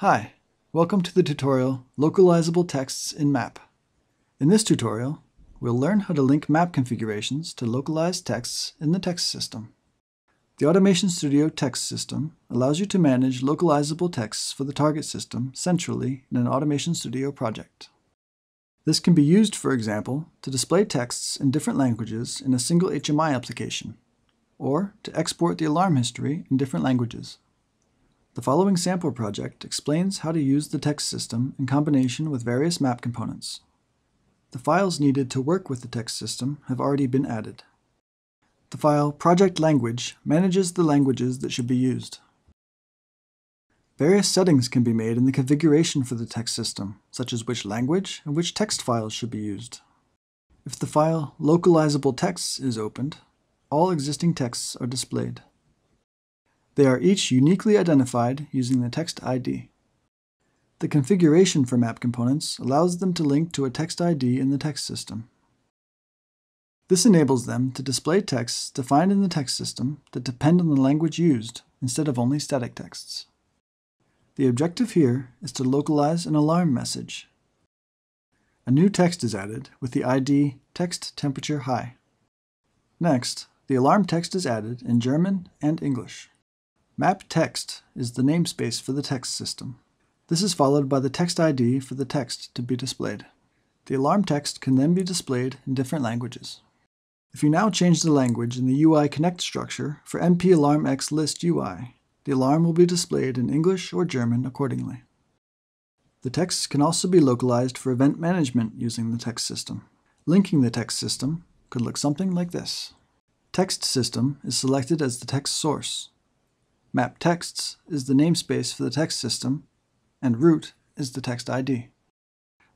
Hi, welcome to the tutorial Localizable Texts in mapp. In this tutorial, we'll learn how to link mapp configurations to localized texts in the text system. The Automation Studio text system allows you to manage localizable texts for the target system centrally in an Automation Studio project. This can be used, for example, to display texts in different languages in a single HMI application, or to export the alarm history in different languages. The following sample project explains how to use the text system in combination with various mapp components. The files needed to work with the text system have already been added. The file project language manages the languages that should be used. Various settings can be made in the configuration for the text system, such as which language and which text files should be used. If the file localizable texts is opened, all existing texts are displayed. They are each uniquely identified using the text ID. The configuration for mapp components allows them to link to a text ID in the text system. This enables them to display texts defined in the text system that depend on the language used instead of only static texts. The objective here is to localize an alarm message. A new text is added with the ID text temperature high. Next, the alarm text is added in German and English. Map text is the namespace for the text system. This is followed by the text ID for the text to be displayed. The alarm text can then be displayed in different languages. If you now change the language in the UI connect structure for MpAlarmXListUI, the alarm will be displayed in English or German accordingly. The text can also be localized for event management using the text system. Linking the text system could look something like this. Text system is selected as the text source. Map texts is the namespace for the text system, and root is the text ID.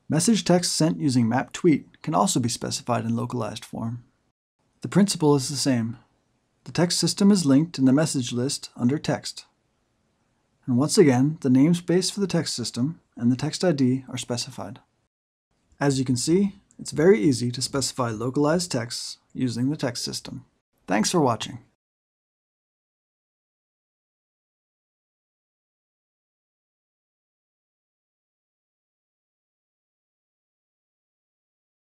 Message text sent using mapp Tweet can also be specified in localized form. The principle is the same. The text system is linked in the message list under text. And once again, the namespace for the text system and the text ID are specified. As you can see, it's very easy to specify localized texts using the text system. Thanks for watching.